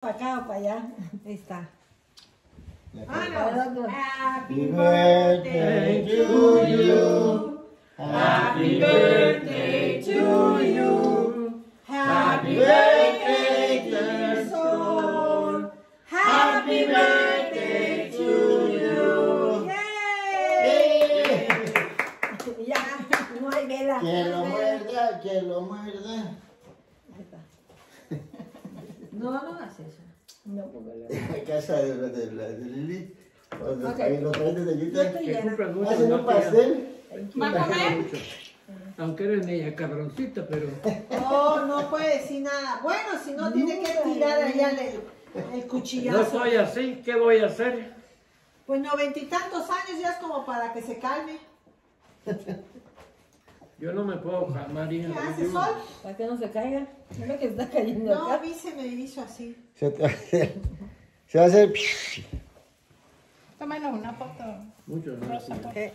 ¿Para acá o para allá? Ahí está. Ah, no. Happy birthday to you. Happy birthday to you. Happy birthday, dear soul. Happy birthday to you. ¡Yay! Ya, no hay vela. Que lo muerda, que lo muerda. No, no hagas eso. No, porque casa de, de, de, de Lili. Cuando Ok. traen los trajes de mucho, Hacen no un pastel. ¿Va a comer? Aunque eres media cabroncita, pero No, no puede decir nada. Bueno, si no, tiene que tirar allá el, el no cuchillazo. soy así, ¿qué voy a hacer? Pues noventa y tantos años ya es como para que se calme. Yo no me puedo calmar. ¿Qué hace, Sol? Para que no se caiga. Mira que está cayendo No, a acá. mí se me hizo así. Se, te va a hacer- se va a hacer. Tómanos una foto. Mucho, ¿no? Rosa, por Ándale.